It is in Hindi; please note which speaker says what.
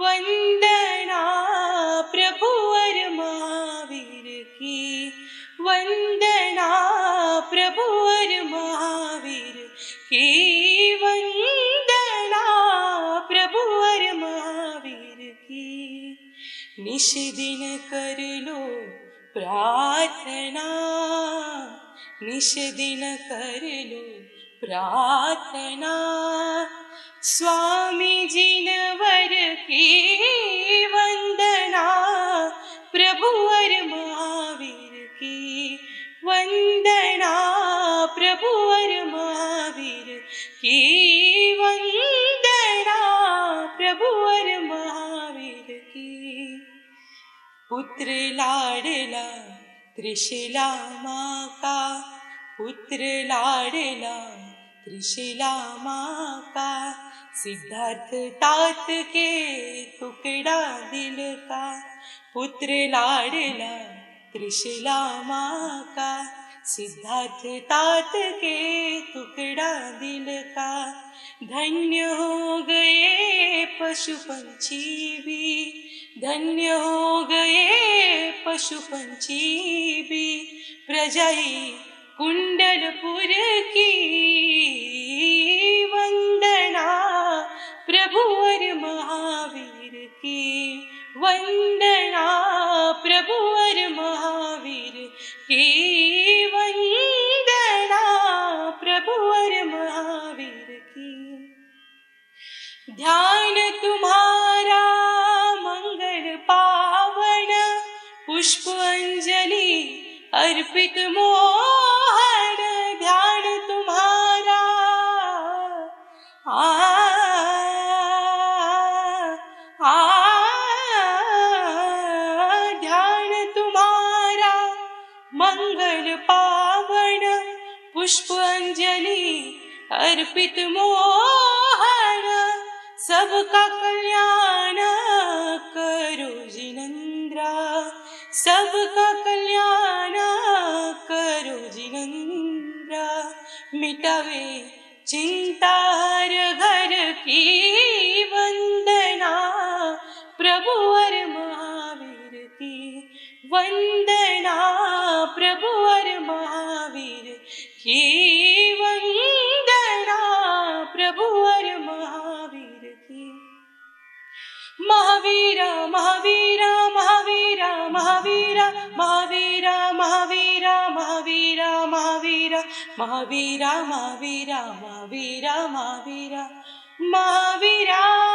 Speaker 1: वन्दना प्रभुवर महावीर की वन्दना प्रभुवर महावीर की वन्दना प्रभुवर महावीर की निशदिन करलो प्रार्थना। निशदिन करलो प्रार्थना। स्वामी महावीर की प्रभु की। पुत्र लाडला, त्रिशिला माँ का पुत्र लाडला, त्रिशिला माँ का सिद्धार्थ तात के टुकड़ा दिल का पुत्र लाडला, त्रिशिला माँ का सिद्धार्थ तात के टुकड़ा दिल का धन्य हो गए पशु पंछी भी। धन्य हो गए पशु पंछी भी। प्रजाई कुंडलपुर की वंदना, प्रभु और महावीर की वंदना, प्रभु ध्यान तुम्हारा मंगल पावन पुष्प अंजलि अर्पित मोहन ध्यान तुम्हारा। आ, ध्यान तुम्हारा मंगल पावन पुष्प अंजलि अर्पित मोहन। सबका कल्याण करो जिनंद्रा सबका कल्याण करो जिनंद्रा मिटावे चिंता हर घर की वंदना। प्रभु और महावीर की वंदना। प्रभु और महावीर की महावीर की महावीरा महावीरा महावीरा महावीरा महावीरा महावीरा महावीरा महावीरा महावीरा महावीरा महावीरा महावीरा